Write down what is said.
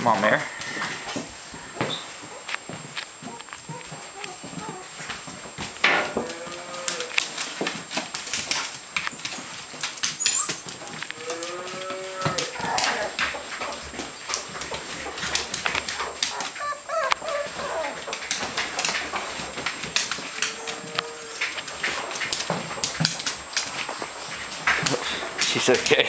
Come on, Mare. She's okay.